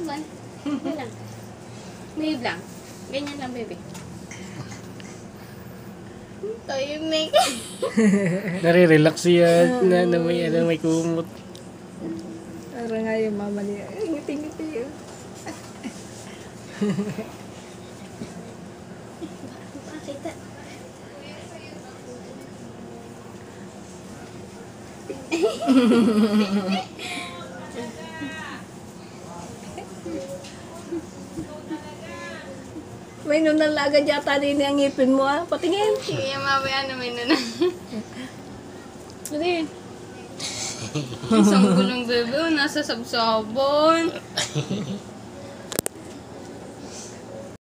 naman. Yan lang. Wave lang. Ganyan lang, baby. Tahimik. Nare-relax siya na, na may, ano, may kumot. Parang nga yung mama niya. Ngiti-ngiti. oh. Pakita. May nunalagan yata din ang ngipin mo ah. Patingin. Sige, mamaya naman na na. Dali. Isang gulong bebe, oh, nasa sabsabon.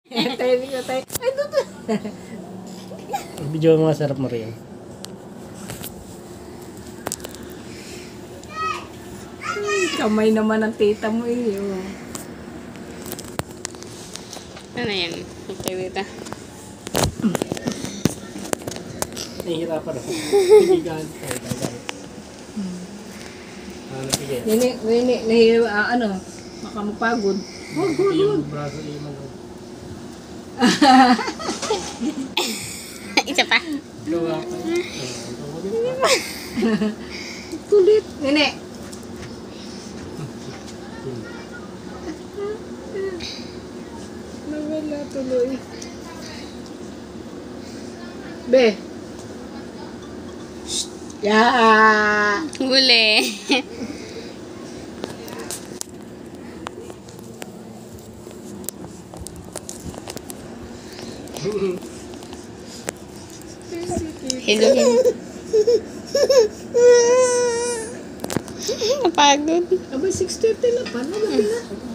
Tayo ko tayo. Ay, dito. Video mga sarap mo rin. Kamay naman ng tita mo eh. oh. Ano yan? Okay, wait ah. Nahihirapan ako. Pigigan. Ah, napigil. Nini, nini, nini, ah, ano, baka mapagod. Huwag, huwag, huwag. Yung braso iman ko. Isa pa. Ah. Kulit. Nini. Tuloy. Be. Shh. Ya. Huli. Hello, hello. Napagod. Aba, 6.30 na pa. Ba na?